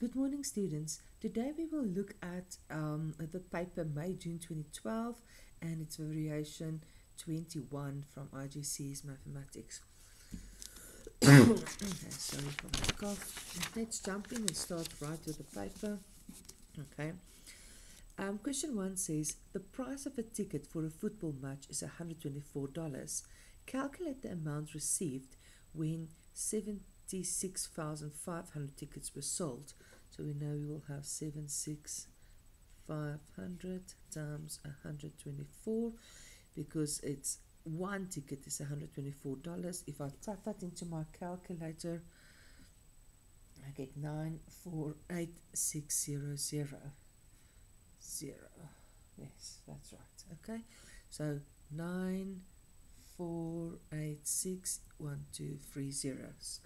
Good morning, students. Today we will look at um, the paper May June 2012 and its variation 21 from IGCSE Mathematics. okay, sorry for my cough. Let's jump in and start right with the paper. Okay. Um, question one says the price of a ticket for a football match is $124. Calculate the amount received when 76,500 tickets were sold. So we know we will have 76,500 times 124 because it's one ticket is $124. If I type that into my calculator, I get 948600. Zero. Yes, that's right. Okay, so 9486 one, two, three zeros.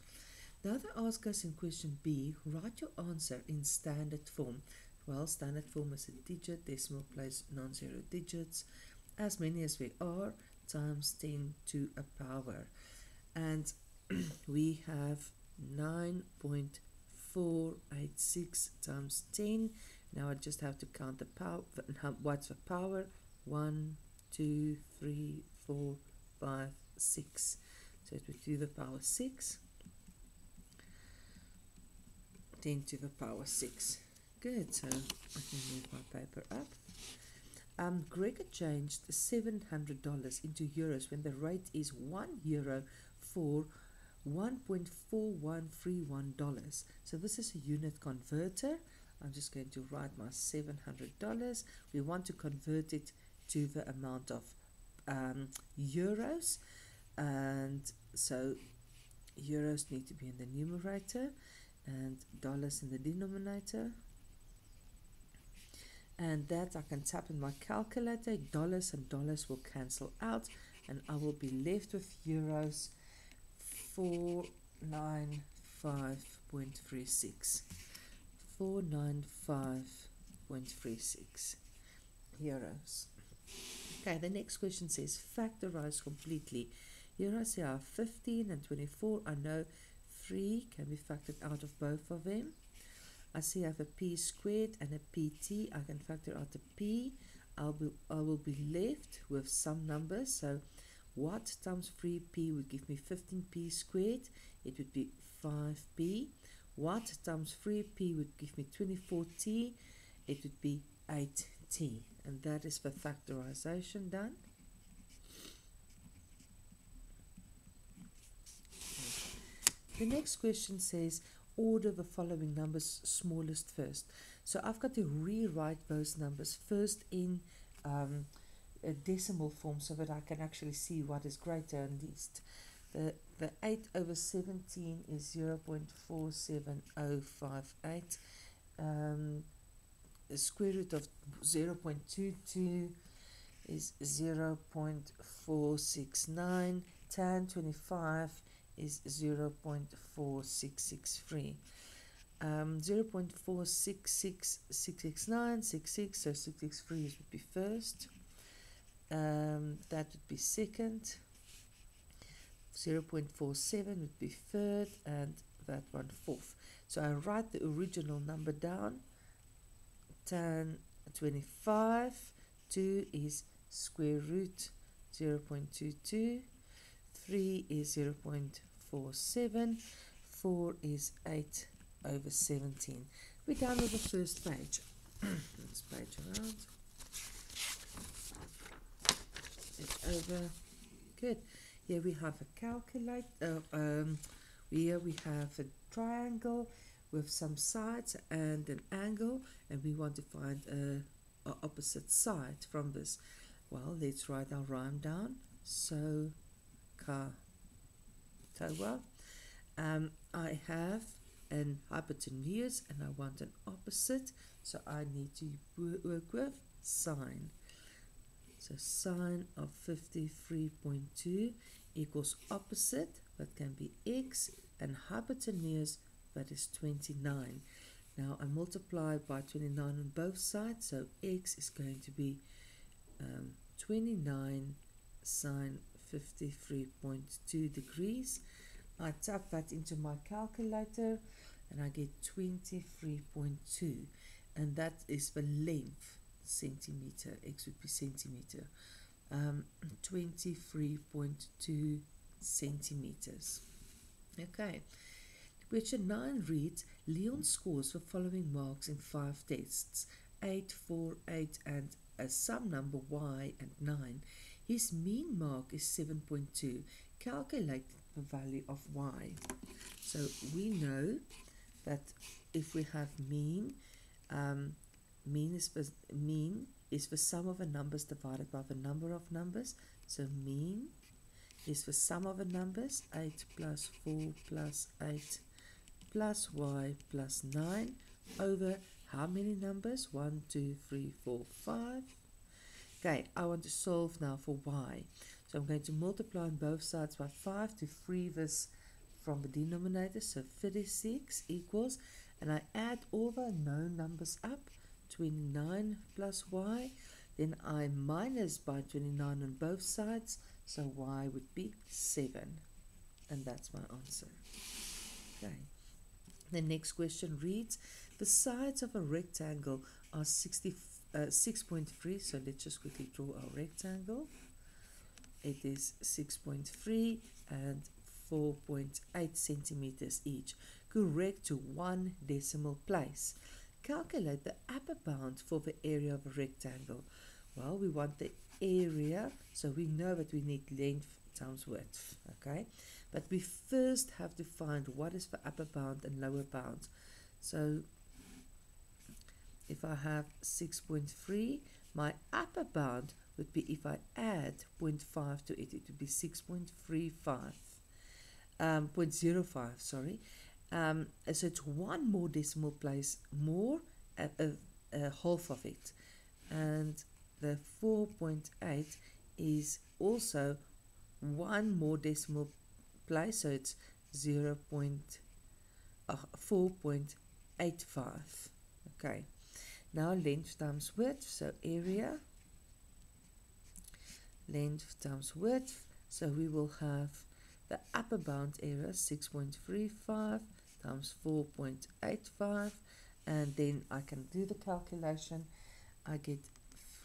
Now they ask us in question B, write your answer in standard form. Well, standard form is a digit, decimal place non-zero digits, as many as we are, times 10 to a power. And we have 9.486 times 10. Now I just have to count the power, what's the power? 1, 2, 3, 4, 5, 6. So it would be the power 6. 10 to the power 6. Good, so I can move my paper up. Um, Gregor changed $700 into euros when the rate is 1 euro for $1.4131. So this is a unit converter. I'm just going to write my $700. We want to convert it to the amount of um, euros. And so euros need to be in the numerator and dollars in the denominator. And that I can tap in my calculator. Dollars and dollars will cancel out and I will be left with euros 495.36 495.36 euros. Okay the next question says factorize completely. Here I say I have 15 and 24 I know 3 can be factored out of both of them I see I have a p squared and a pt. I can factor out the p. I'll be, I will be left with some numbers. So what times 3p would give me 15p squared? It would be 5p. What times 3p would give me 24t? It would be 8t. And that is the factorization done. The next question says, order the following numbers smallest first. So I've got to rewrite those numbers first in um, a decimal form so that I can actually see what is greater and least. The, the 8 over 17 is 0 0.47058. Um, the square root of 0 0.22 is 0 0.469. Tan 25 is 0 0.4663. Um, 0 0.466669, so 663 would be first. Um, that would be second. 0 0.47 would be third, and that one fourth. So I write the original number down. Tan 25, 2 is square root 0 0.22. 3 is 0 0.47, 4 is 8 over 17. We're done with the first page. Let's page around. It's over. Good. Here we have a calculator. Uh, um, here we have a triangle with some sides and an angle, and we want to find a, a opposite side from this. Well, let's write our rhyme down. So SOHCAHTOA. Um, I have an hypotenuse and I want an opposite, so I need to work with sine. So sine of 53.2 equals opposite, that can be x, and hypotenuse, that is 29. Now I multiply by 29 on both sides, so x is going to be um, 29 sine 53.2 degrees. I tap that into my calculator and I get 23.2 and that is the length centimeter x would be centimeter um, 23.2 centimeters. Okay. Question 9 reads Leon scores the following marks in five tests 8 4 8 and a sum number y and 9 his mean mark is 7.2 calculate the value of y so we know that if we have mean um, mean is the mean is the sum of the numbers divided by the number of numbers. So mean is the sum of the numbers 8 plus 4 plus 8 plus y plus 9 over how many numbers? 1, 2, 3, 4, 5. Okay, I want to solve now for y. So I'm going to multiply on both sides by 5 to free this from the denominator. So 36 equals, and I add all the known numbers up 29 plus y. Then I minus by 29 on both sides. So y would be 7. And that's my answer. Okay. The next question reads, the sides of a rectangle are 60, uh, 6.3. So let's just quickly draw our rectangle. It is 6.3 and 4.8 centimeters each. Correct to one decimal place. Calculate the upper bound for the area of a rectangle. Well, we want the area, so we know that we need length times width, okay? But we first have to find what is the upper bound and lower bound. So if I have 6.3, my upper bound would be if I add 0.5 to it, it would be 6.35, um, 0.05, sorry. Um, so it's one more decimal place more, a, a, a half of it. And the 4.8 is also one more decimal place, so it's 0. Uh, 4.85. Okay, now length times width, so area, length times width, so we will have the upper bound area 6.35 times 4.85 and then I can do the calculation. I get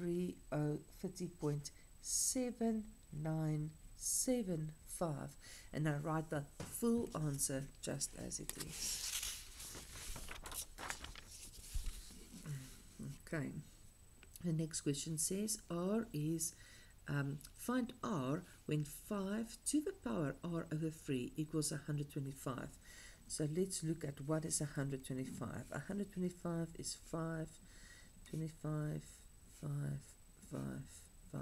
3050.795 and I write the full answer just as it is okay the next question says R is um, find R when 5 to the power R over 3 equals 125 so let's look at what is 125. 125 is 5, 25, 5, 5, 5.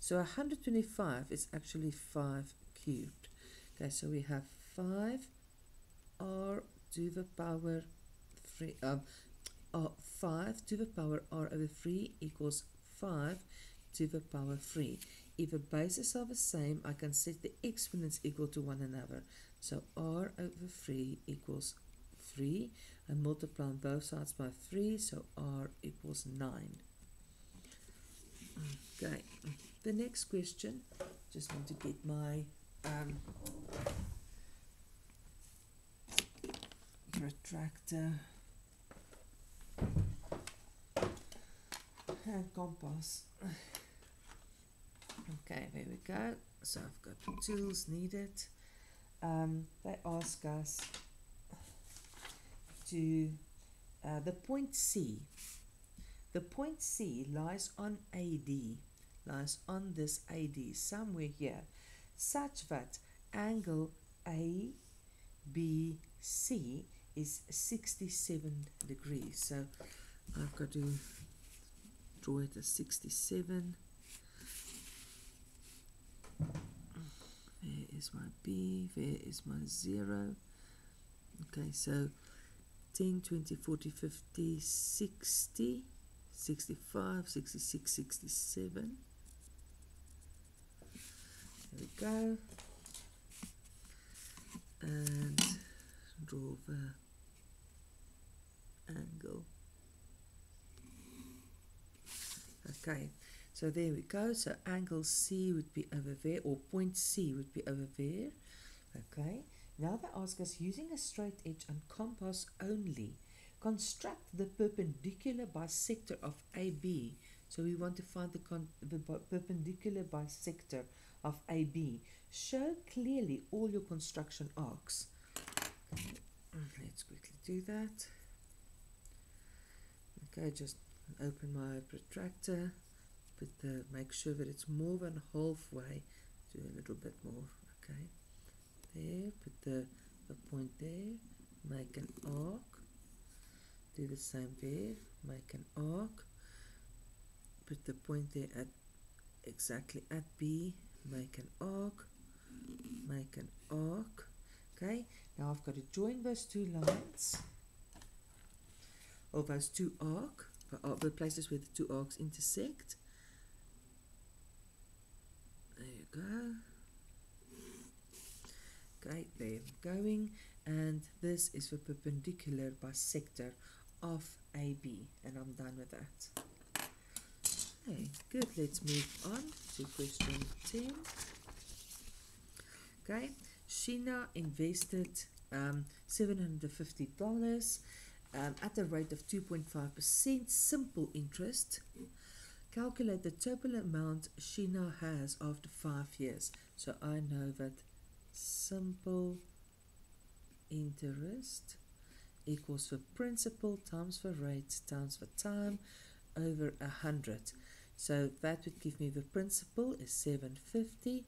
So 125 is actually 5 cubed. Okay, so we have 5 r to the power 3, um, 5 to the power r over 3 equals 5 to the power 3. If the bases are the same, I can set the exponents equal to one another. So r over 3 equals 3. I multiply on both sides by 3, so r equals 9. Okay, the next question, just want to get my um, protractor compass. Okay, there we go. So I've got the tools needed um, they ask us to uh, the point C. The point C lies on AD, lies on this AD somewhere here, such that angle ABC is 67 degrees. So I've got to draw it as 67. There is my B, there is my 0. Okay, so 10, 20, 40, 50, 60, 65, 66, 67. There we go. And draw the angle. Okay, so there we go. So angle C would be over there, or point C would be over there. Okay. Now they ask us using a straight edge and compass only, construct the perpendicular bisector of AB. So we want to find the, con- the perpendicular bisector of AB. Show clearly all your construction arcs. Let's quickly do that. Okay, just open my protractor, put the make sure that it's more than halfway, do a little bit more. Okay, there, put the, the point there, make an arc, do the same there, make an arc, put the point there at exactly at B, make an arc, make an arc. Okay, now I've got to join those two lines of those two arc, uh, the places where the two arcs intersect. There you go. Okay, there I'm going. And this is the perpendicular bisector of AB. And I'm done with that. Okay, good. Let's move on to question 10. Okay, Sheena invested um, $750 um, at a rate of 2.5% simple interest. Calculate the total amount she now has after five years. So I know that simple interest equals the principal times the rate times the time over a hundred. So that would give me the principal is 750.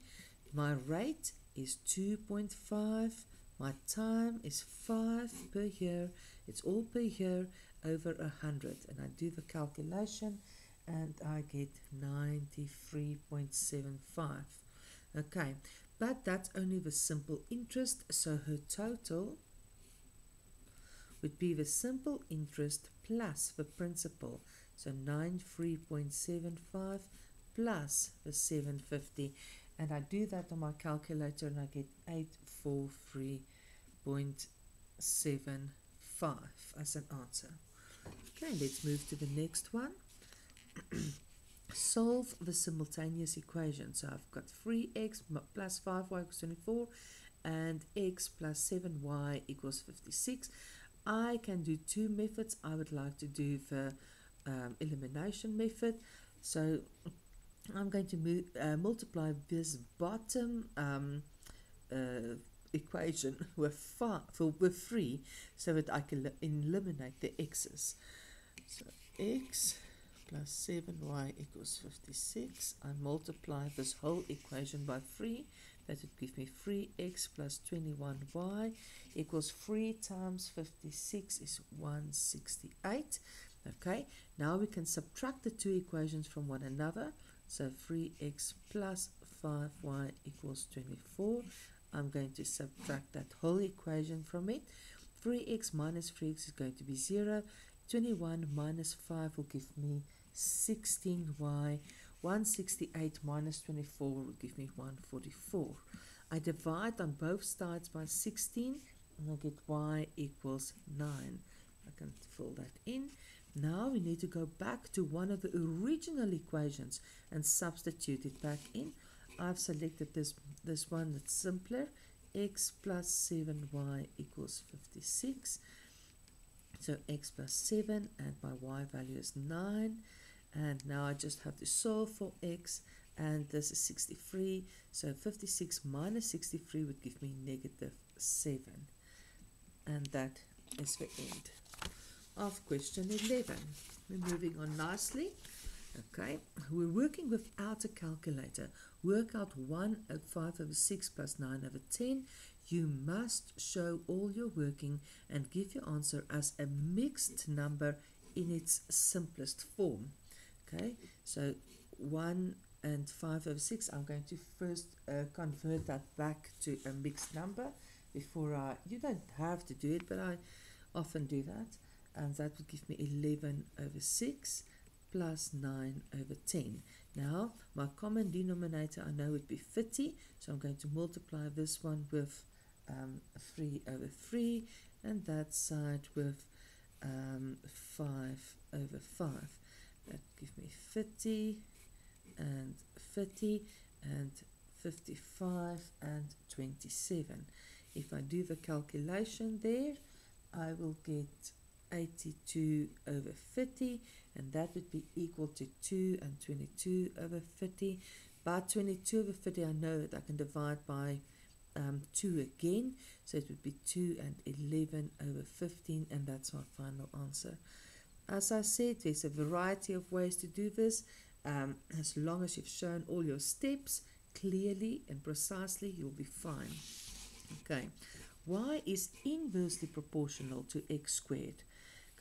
My rate is 2.5. My time is 5 per year. It's all per year over a hundred. And I do the calculation and I get 93.75 okay but that's only the simple interest. So her total would be the simple interest plus the principal. So 93.75 plus the 750 and I do that on my calculator and I get 843.75 as an answer. Okay, let's move to the next one. Solve the simultaneous equation. So I've got 3x plus 5y equals 24 and x plus 7y equals 56. I can do two methods. I would like to do the um, elimination method. So I'm going to uh, multiply this bottom um, uh, equation with, five, for, with 3 so that I can eliminate the x's. So x plus 7y equals 56. I multiply this whole equation by 3. That would give me 3x plus 21y equals 3 times 56 is 168. Okay, now we can subtract the two equations from one another. So 3x plus 5y equals 24. I'm going to subtract that whole equation from it. 3x minus 3x is going to be 0. 21 minus 5 will give me 16y. 168 minus 24 will give me 144. I divide on both sides by 16 and I get y equals 9. I can fill that in. Now we need to go back to one of the original equations and substitute it back in. I've selected this, this one that's simpler. x plus 7y equals 56. So x plus 7 and my y value is 9. And now I just have to solve for x and this is 63. So 56 minus 63 would give me negative 7. And that is the end of question 11. We're moving on nicely. Okay, we're working without a calculator. Work out 1 at 5 over 6 plus 9 over 10. You must show all your working and give your answer as a mixed number in its simplest form. Okay, so 1 and 5 over 6, I'm going to first uh, convert that back to a mixed number before I, you don't have to do it, but I often do that. And that would give me 11 over 6 plus 9 over 10. Now, my common denominator I know would be 50, so I'm going to multiply this one with um, 3 over 3, and that side with um, 5 over 5. That gives me 50 and 50 and 55 and 27. if I do the calculation there, I will get 82 over 50 and that would be equal to 2 and 22 over 50. By 22 over 50 I know that I can divide by um, 2 again, so it would be 2 and 11 over 15 and that's my final answer. As I said, there's a variety of ways to do this. Um, as long as you've shown all your steps clearly and precisely, you'll be fine. Okay, y is inversely proportional to x squared.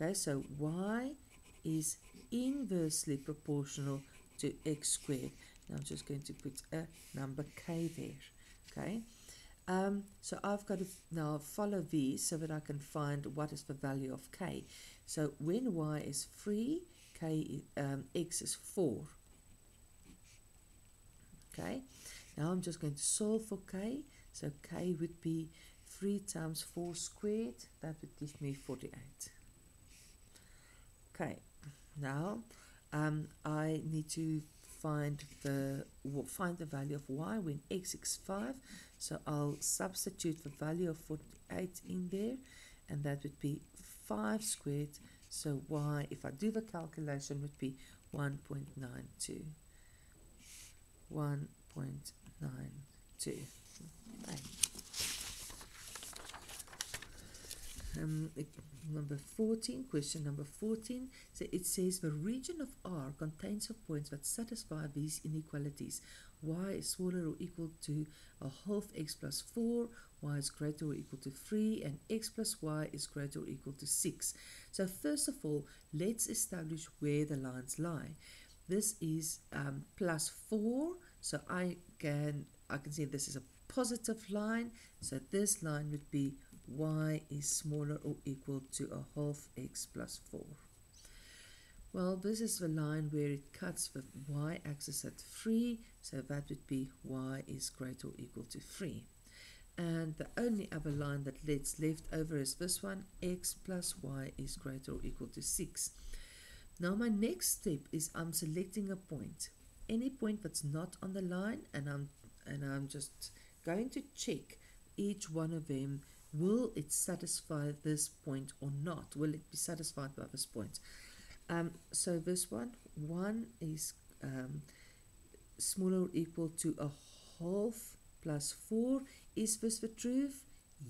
Okay, so y is inversely proportional to x squared. Now I'm just going to put a number k there. Okay, um, so I've got to now follow these so that I can find what is the value of k. So when y is 3, k, um, x is 4. Okay, now I'm just going to solve for k. So k would be 3 times 4 squared. That would give me 48. Okay, now um, I need to find the find the value of y when x is 5. So I'll substitute the value of 48 in there, and that would be 5 squared. So y, if I do the calculation, would be 1.92. 1.92. Okay. Um, number 14, question number 14. So it says the region of R contains of points that satisfy these inequalities. y is smaller or equal to a half x plus 4, y is greater or equal to 3, and x plus y is greater or equal to 6. So first of all, let's establish where the lines lie. This is um, plus 4, so I can, I can say this is a positive line, so this line would be y is smaller or equal to a half x plus 4. Well, this is the line where it cuts the y-axis at 3, so that would be y is greater or equal to 3. And the only other line that that's left over is this one, x plus y is greater or equal to 6. Now my next step is I'm selecting a point. Any point that's not on the line, and I'm, and I'm just going to check each one of them will it satisfy this point or not? Will it be satisfied by this point? Um, so this one, 1 is um, smaller or equal to a half plus 4. Is this the truth?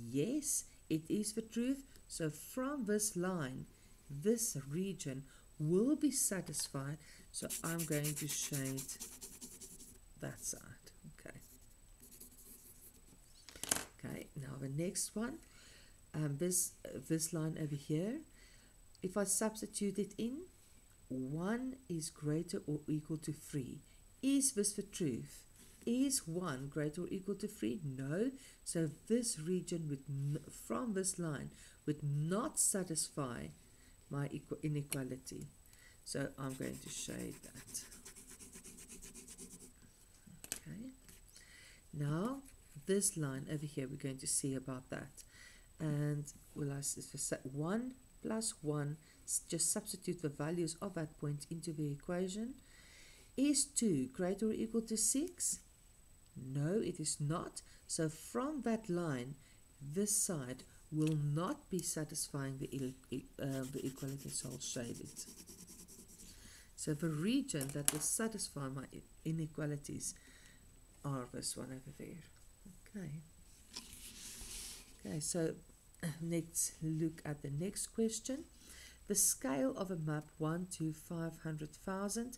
Yes, it is the truth. So from this line, this region will be satisfied. So I'm going to shade that side. Okay, now the next one, um, this, this line over here, if I substitute it in, 1 is greater or equal to 3. Is this the truth? Is 1 greater or equal to 3? No. So this region would from this line would not satisfy my inequality. So I'm going to shade that. Okay. Now this line over here, we're going to see about that. And we'll ask for set 1 plus 1, just substitute the values of that point into the equation. Is 2 greater or equal to 6? No, it is not. So from that line, this side will not be satisfying the, uh, the equality, so I'll shade it. So the region that will satisfy my inequalities are this one over there. Okay. Okay, so let's look at the next question. The scale of a map 1 to 500,000.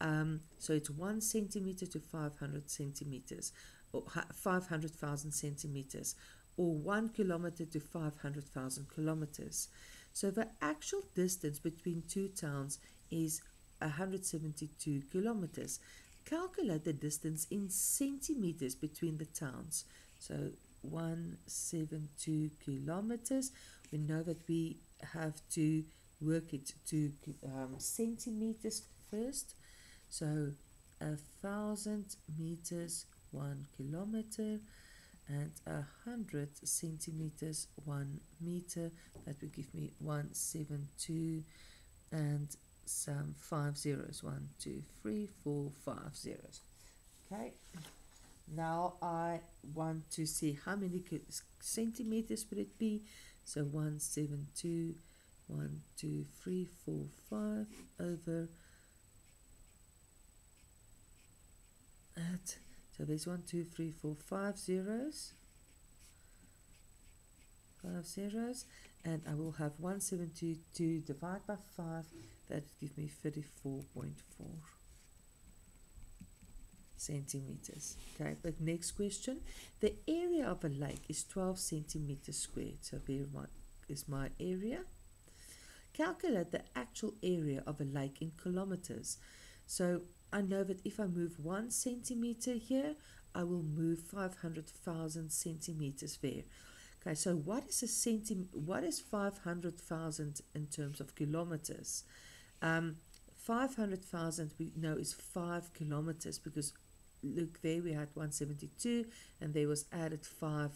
Um, so it's 1 centimeter to 500 centimeters, or 500,000 centimeters, or 1 kilometer to 500,000 kilometers. So the actual distance between two towns is 172 kilometers calculate the distance in centimeters between the towns. So 172 kilometers. We know that we have to work it to um, centimeters first. So a thousand meters, one kilometer, and a hundred centimeters, one meter. That would give me 172 and some five zeros. One, two, three, four, five zeros. Okay. now I want to see how many centimeters would it be. So 172, 1, 2, 3, 4, 5 over at, so there's 1, 2, 3, 4, 5 zeros. 5 zeros and I will have 172 divided by 5 that gives me 34.4 centimeters. Okay, but next question. The area of a lake is 12 centimeters squared. So there my, is my area. Calculate the actual area of a lake in kilometers. So I know that if I move one centimeter here, I will move 500,000 centimeters there. Okay, so what is a centim what is 500,000 in terms of kilometers? Um, 500,000 we know is 5 kilometers because look there we had 172 and there was added 5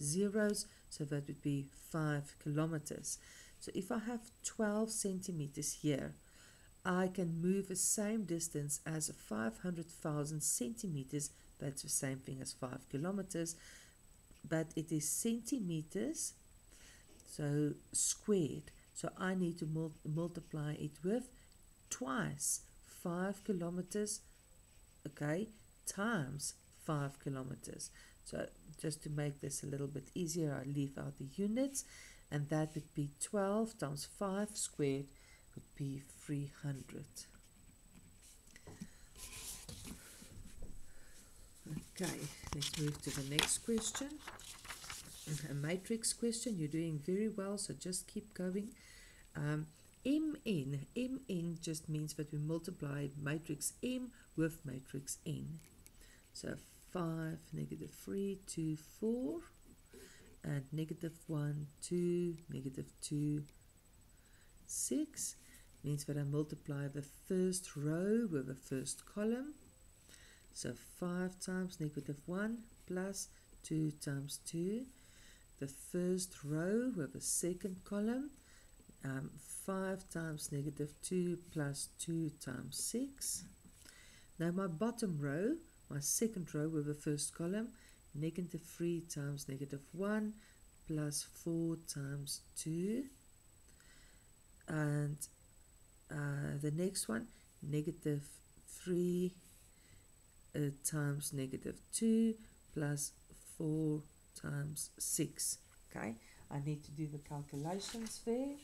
zeros so that would be 5 kilometers. So if I have 12 centimeters here I can move the same distance as 500,000 centimeters that's the same thing as 5 kilometers but it is centimeters so squared. So I need to mul multiply it with twice 5 kilometers okay times 5 kilometers. So just to make this a little bit easier I leave out the units and that would be 12 times 5 squared would be 300 Okay, let's move to the next question. A matrix question. You're doing very well, so just keep going. Um, Mn, Mn just means that we multiply matrix M with matrix N. So 5, negative 3, 2, 4, and negative 1, 2, negative 2, 6 means that I multiply the first row with the first column so 5 times negative 1 plus 2 times 2. The first row with the second column, um, 5 times negative 2 plus 2 times 6. Now my bottom row, my second row with the first column, negative 3 times negative 1 plus 4 times 2. And uh, the next one, negative 3 times negative 2 plus 4 times 6. Okay, I need to do the calculations there.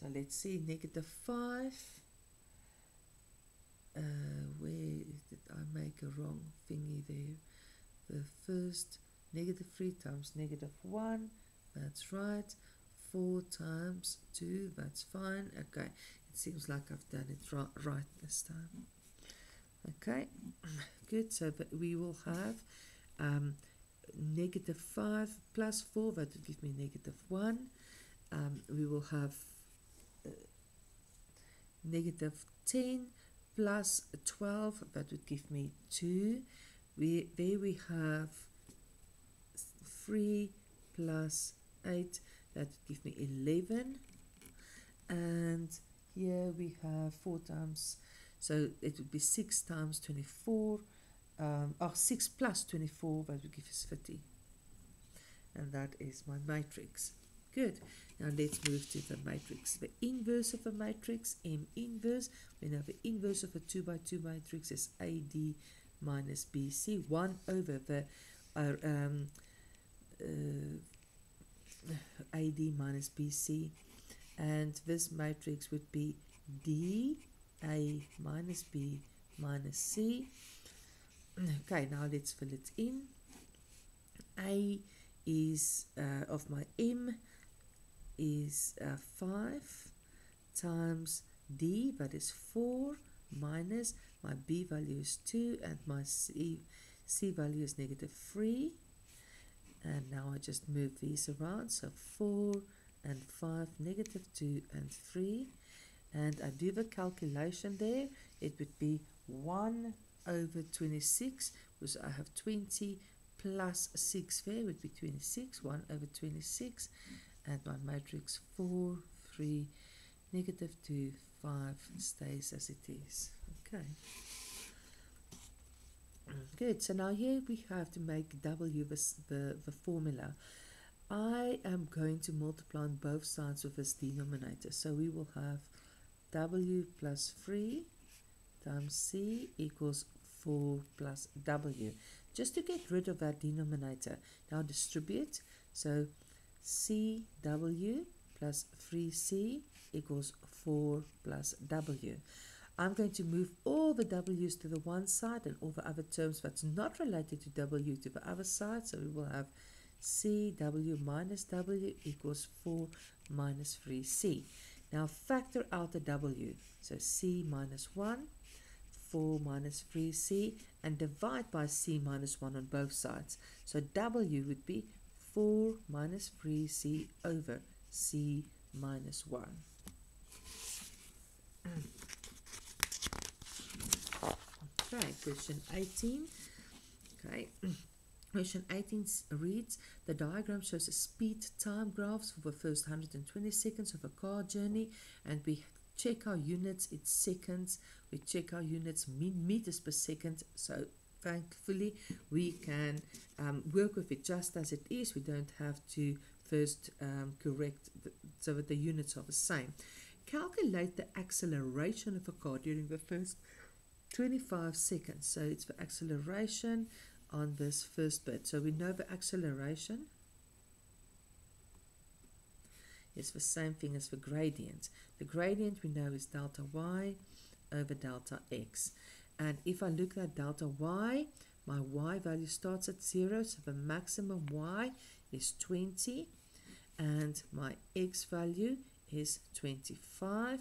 So let's see, negative 5. Uh, where did I make a wrong thingy there? The first negative 3 times negative 1, that's right. 4 times 2, that's fine. Okay, it seems like I've done it right this time. Okay, good. So we will have um, negative 5 plus 4, that would give me negative 1. Um, we will have uh, negative 10 plus 12, that would give me 2. We, there we have 3 plus 8, that would give me 11. And here we have 4 times so it would be 6 times 24, um, oh, 6 plus 24, that would give us 50. And that is my matrix. Good. Now let's move to the matrix. The inverse of a matrix, M inverse. We know the inverse of a 2 by 2 matrix is AD minus BC. 1 over the uh, um, uh, AD minus BC. And this matrix would be D a minus B minus C. Okay, now let's fill it in. A is uh, of my M is uh, 5 times D, that is 4, minus my B value is 2 and my C, C value is negative 3. And now I just move these around, so 4 and 5, negative 2 and 3 and I do the calculation there, it would be 1 over 26, because I have 20 plus 6 there would be 26, 1 over 26, and my matrix 4, 3, negative 2, 5 stays as it is. Okay. Good. So now here we have to make W the, the, the formula. I am going to multiply on both sides of this denominator. So we will have W plus 3 times C equals 4 plus W. Just to get rid of that denominator. Now distribute. So CW plus 3C equals 4 plus W. I'm going to move all the w's to the one side and all the other terms that's not related to w to the other side. So we will have cw minus w equals 4 minus 3c. Now factor out the w. So c minus 1, 4 minus 3c, and divide by c minus 1 on both sides. So w would be 4 minus 3c over c minus 1. Okay, question 18. Okay. Question 18 reads, the diagram shows a speed time graphs for the first 120 seconds of a car journey and we check our units, it's seconds, we check our units meters per second, so thankfully we can um, work with it just as it is, we don't have to first um, correct the, so that the units are the same. Calculate the acceleration of a car during the first 25 seconds. So it's the acceleration on this first bit. So we know the acceleration is the same thing as the gradient. The gradient we know is delta y over delta x. And if I look at delta y, my y value starts at 0, so the maximum y is 20, and my x value is 25.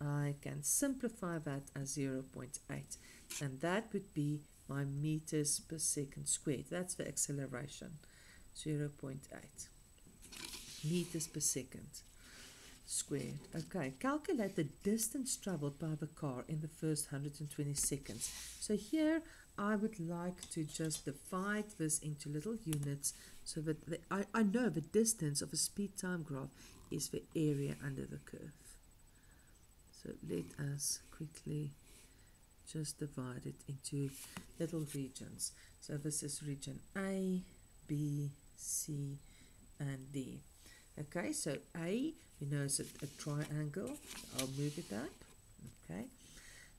I can simplify that as 0.8 and that would be my meters per second squared. That's the acceleration, 0.8 meters per second squared. Okay, calculate the distance traveled by the car in the first 120 seconds. So here I would like to just divide this into little units so that the, I, I know the distance of a speed time graph is the area under the curve. So let us quickly just divide it into little regions. So this is region A, B, C, and D. Okay, so A, you know, is a, a triangle. I'll move it up. Okay,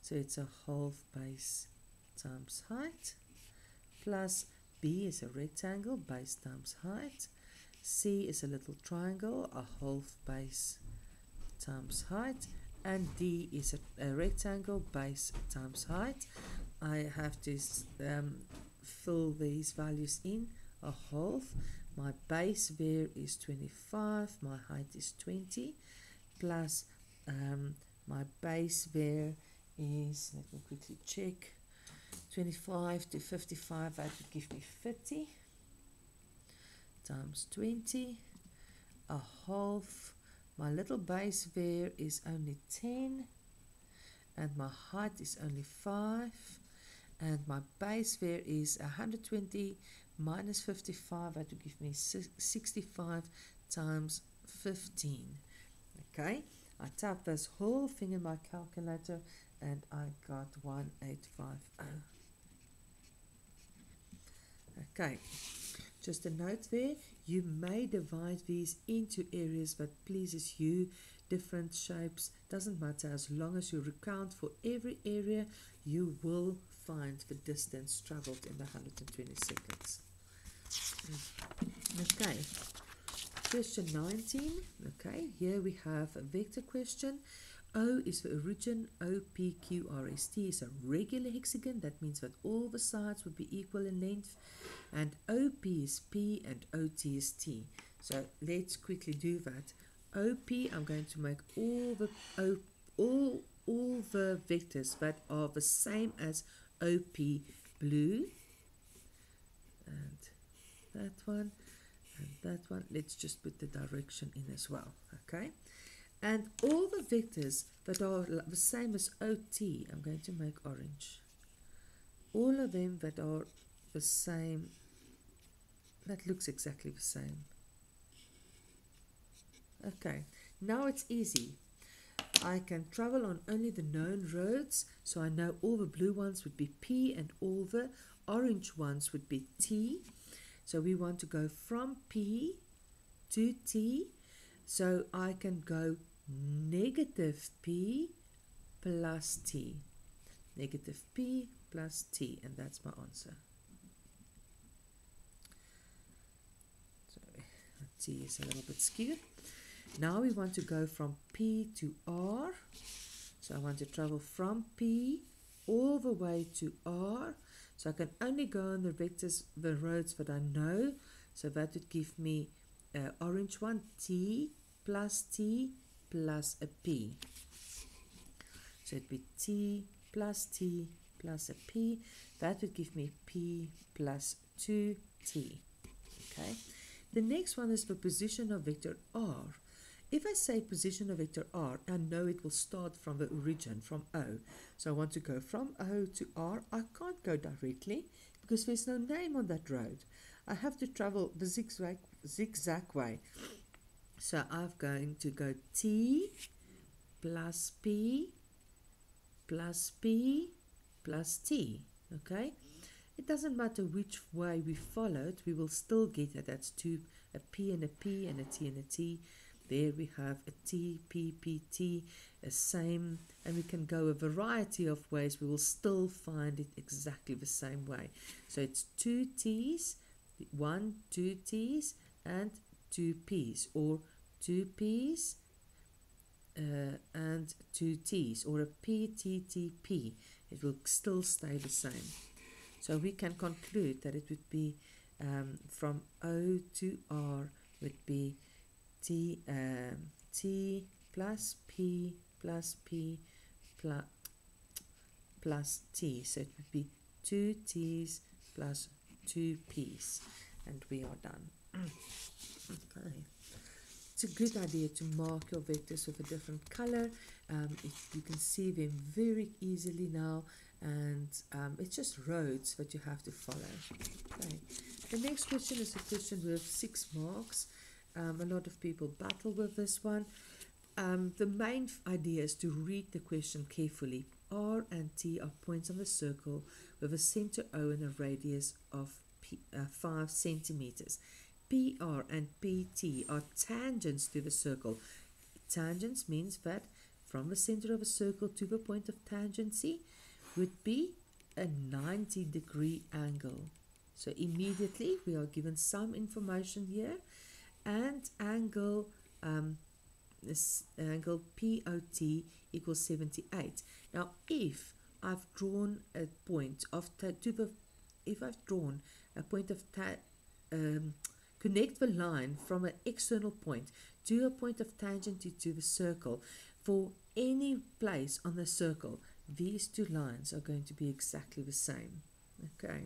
so it's a half base times height plus B is a rectangle, base times height. C is a little triangle, a half base times height and D is a, a rectangle base times height. I have to um, fill these values in a half. My base there is 25, my height is 20, plus um, my base there is, let me quickly check, 25 to 55, that would give me 50 times 20, a half my little base there is only 10 and my height is only 5 and my base there is 120 minus 55 that will give me 65 times 15 okay I typed this whole thing in my calculator and I got 1850 okay just a note there, you may divide these into areas that pleases you, different shapes, doesn't matter, as long as you recount for every area, you will find the distance traveled in the 120 seconds. Mm. Okay, question 19, okay, here we have a vector question. O is the origin, OPQRST is a regular hexagon, that means that all the sides would be equal in length and OP is P and OT is T. So let's quickly do that. OP, I'm going to make all the o, all all the vectors that are the same as OP blue and that one and that one. Let's just put the direction in as well. Okay. And all the vectors that are the same as OT, I'm going to make orange. All of them that are the same that looks exactly the same. Okay, now it's easy. I can travel on only the known roads, so I know all the blue ones would be P and all the orange ones would be t. So we want to go from p to t. So I can go negative p plus t. Negative p plus t, and that's my answer. Sorry, t is a little bit skewed. Now we want to go from p to r. So I want to travel from p all the way to r. So I can only go on the vectors, the roads that I know. So that would give me uh, orange one, t plus t plus a p. So it'd be t plus t plus a p. That would give me p plus 2t. Okay. The next one is for position of vector r. If I say position of vector r, I know it will start from the origin, from O. So I want to go from O to R. I can't go directly because there's no name on that road. I have to travel the zigzag, zigzag way. So I'm going to go T plus P plus P plus T. Okay? It doesn't matter which way we followed, we will still get it. That's two, a P and a P and a T and a T. There we have a T, P, P, T, a same, and we can go a variety of ways. We will still find it exactly the same way. So it's two T's, one, two T's, and two P's, or two P's uh, and two T's, or a P, T, T, P. It will still stay the same. So we can conclude that it would be um, from O to R would be T, um, T plus P plus P plus, plus T. So it would be 2 T's plus 2 P's. And we are done. Okay. It's a good idea to mark your vectors with a different color. Um, you can see them very easily now and um, it's just roads that you have to follow. Okay. The next question is a question with six marks. Um, a lot of people battle with this one. Um, the main idea is to read the question carefully. R and T are points on the circle with a center O and a radius of P, uh, 5 centimeters. PR and PT are tangents to the circle. Tangents means that from the center of a circle to the point of tangency would be a 90 degree angle. So immediately we are given some information here and angle um, this angle POT equals 78. Now if I've drawn a point of to the if I've drawn a point of um, connect the line from an external point to a point of tangent to the circle for any place on the circle these two lines are going to be exactly the same okay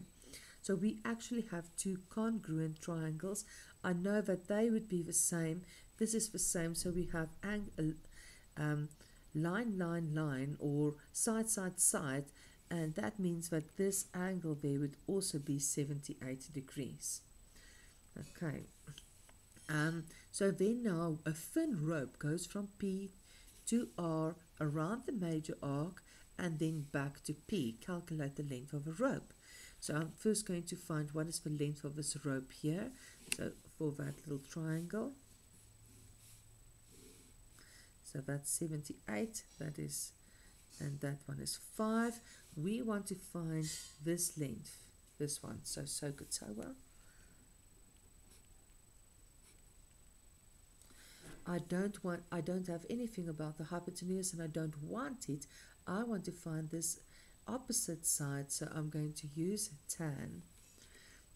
so we actually have two congruent triangles I know that they would be the same. This is the same, so we have um, line, line, line, or side, side, side, and that means that this angle there would also be 78 degrees. Okay. Um, so then now a thin rope goes from P to R around the major arc and then back to P. Calculate the length of a rope. So I'm first going to find what is the length of this rope here. So for that little triangle. So that's 78, that is, and that one is 5. We want to find this length, this one. So, so good, so well. I don't want, I don't have anything about the hypotenuse and I don't want it. I want to find this opposite side, so I'm going to use tan.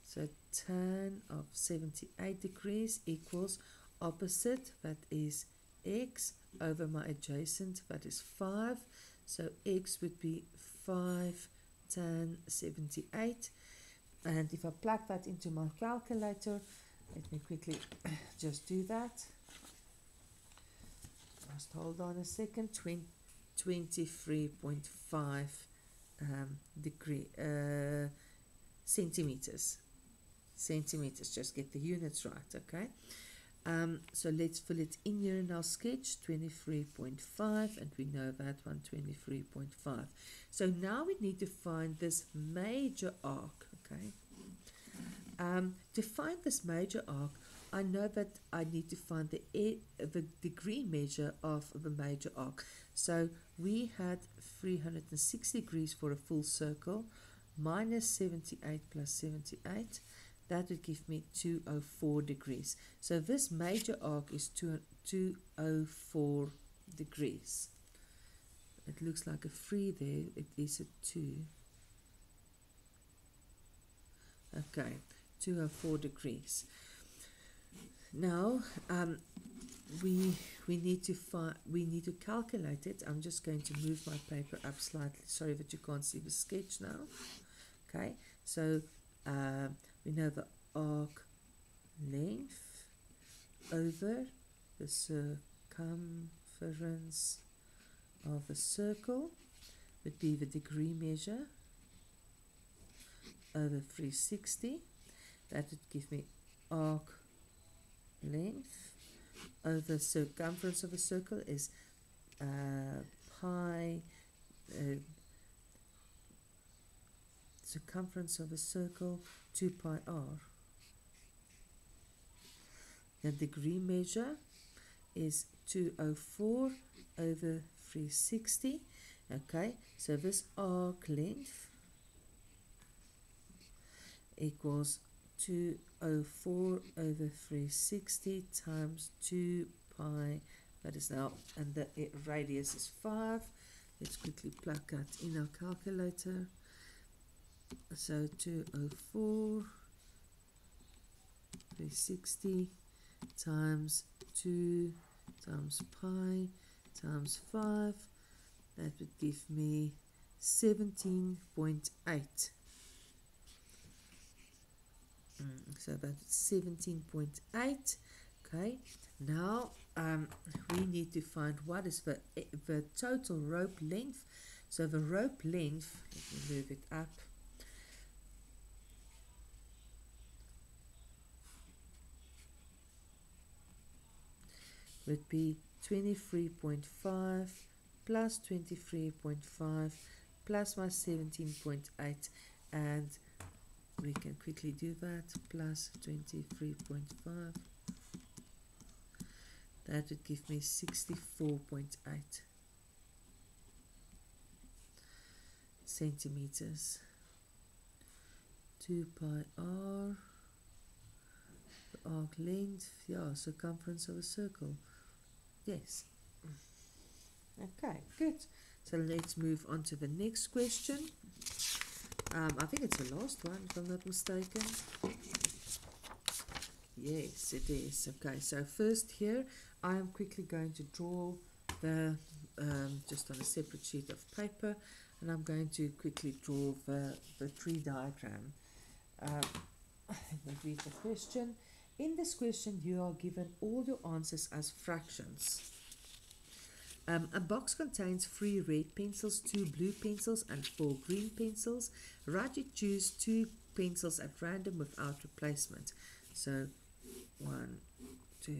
So tan of 78 degrees equals opposite, that is x, over my adjacent, that is 5. So x would be 5 tan 78. And if I plug that into my calculator, let me quickly just do that. Just hold on a second. 23.5 um, degree uh, centimeters centimeters. Just get the units right, okay? Um, so let's fill it in here in our sketch, 23.5, and we know that one, 23.5. So now we need to find this major arc, Okay. Um, to find this major arc, I know that I need to find the the degree measure of the major arc. So we had 360 degrees for a full circle, minus 78 plus 78. That would give me 204 degrees. So this major arc is two, 204 degrees. It looks like a 3 there. It is a 2. Okay, 204 degrees. Now, um, we we need to find we need to calculate it. I'm just going to move my paper up slightly. Sorry that you can't see the sketch now. Okay, so uh, we know the arc length over the circumference of a circle would be the degree measure over 360. That would give me arc length over circumference of a circle is uh, pi uh, circumference of a circle 2 pi r. The degree measure is 204 over 360. Okay, so this arc length equals 204 over 360 times 2 pi that is now and the radius is 5 let's quickly plug that in our calculator. So 204 360 times 2 times pi times 5 that would give me 17.8 Mm, so that's 17.8 okay. Now um, we need to find what is the, the total rope length. So the rope length let me move it up. Would be 23.5 plus 23.5 plus my 17.8 and we can quickly do that plus 23.5 that would give me 64.8 centimeters. 2 pi r the arc length yeah circumference of a circle. Yes. Okay good. So let's move on to the next question um, I think it's the last one, if I'm not mistaken. Yes, it is. Okay, so first here, I am quickly going to draw the, um, just on a separate sheet of paper, and I'm going to quickly draw the, the tree diagram. Um, let read the question. In this question, you are given all your answers as fractions. Um, a box contains three red pencils, two blue pencils, and four green pencils. Right, you choose two pencils at random without replacement. So, one, two,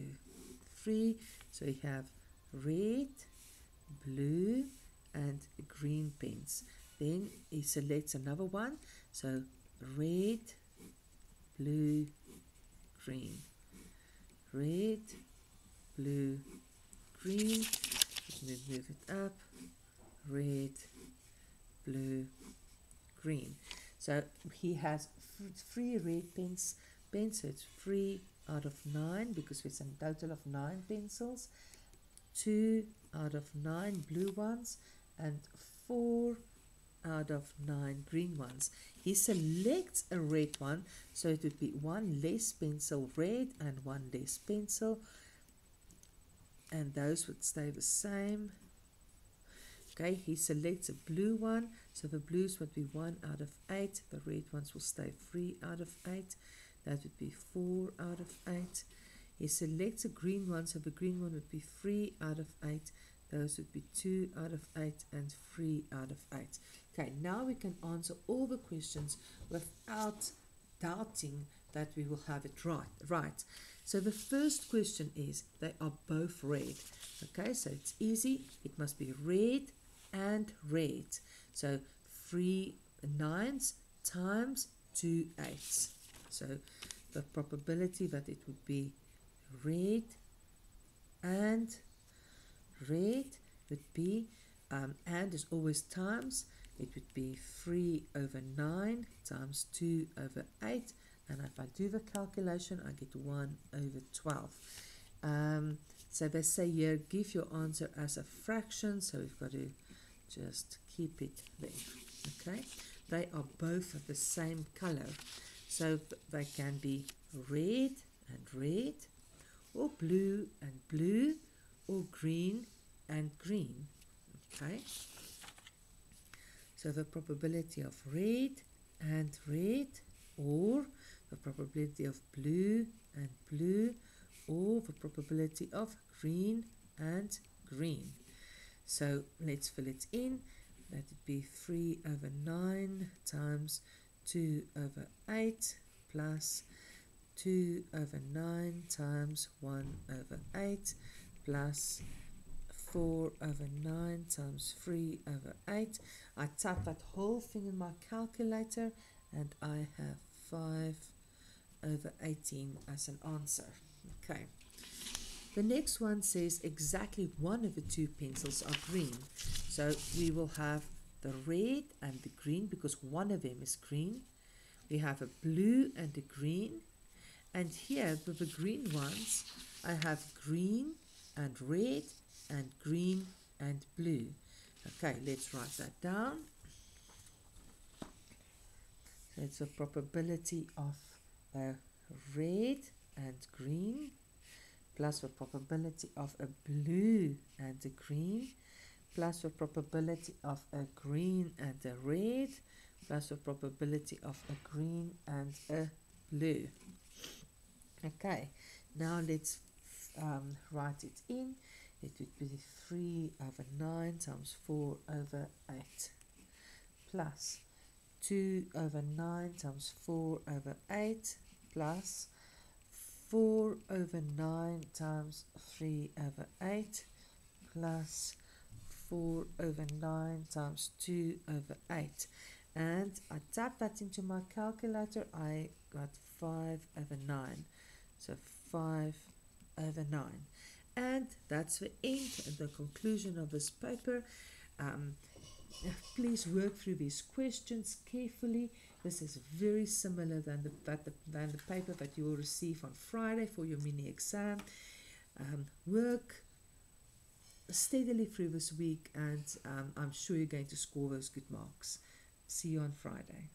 three. So you have red, blue, and green pens. Then he selects another one. So, red, blue, green. Red, blue, green then move it up? Red blue green. So he has three red pens pens so it's three out of nine because it's a total of nine pencils. Two out of nine blue ones and four out of nine green ones. He selects a red one so it would be one less pencil red and one less pencil and those would stay the same. Okay, he selects a blue one, so the blues would be 1 out of 8, the red ones will stay 3 out of 8, that would be 4 out of 8. He selects a green one, so the green one would be 3 out of 8, those would be 2 out of 8 and 3 out of 8. Okay, now we can answer all the questions without doubting that we will have it right. Right. So the first question is they are both red. Okay, so it's easy. It must be red and red. So three nines times 2 eighths. So the probability that it would be red and red would be, um, and is always times, it would be 3 over 9 times 2 over 8 and if I do the calculation I get 1 over 12 um, so they say here give your answer as a fraction. So we've got to just keep it there. Okay? They are both of the same color. So they can be red and red or blue and blue or green and green. Okay? So the probability of red and red or the probability of blue and blue or the probability of green and green. So let's fill it in. That would be 3 over 9 times 2 over 8 plus 2 over 9 times 1 over 8 plus 4 over 9 times 3 over 8. I type that whole thing in my calculator and I have 5 over 18 as an answer. Okay. The next one says exactly one of the two pencils are green. So we will have the red and the green because one of them is green. We have a blue and a green. And here with the green ones, I have green and red and green and blue. Okay, let's write that down. So it's a probability of a red and green plus the probability of a blue and a green plus the probability of a green and a red plus the probability of a green and a blue. Okay, now let's um, write it in it would be 3 over 9 times 4 over 8 plus 2 over 9 times 4 over 8 plus 4 over 9 times 3 over 8 plus 4 over 9 times 2 over 8 and I tap that into my calculator I got 5 over 9 so 5 over 9 and that's the end and the conclusion of this paper. Um, please work through these questions carefully. This is very similar than the, that, than the paper that you will receive on Friday for your mini exam. Um, work steadily through this week and um, I'm sure you're going to score those good marks. See you on Friday.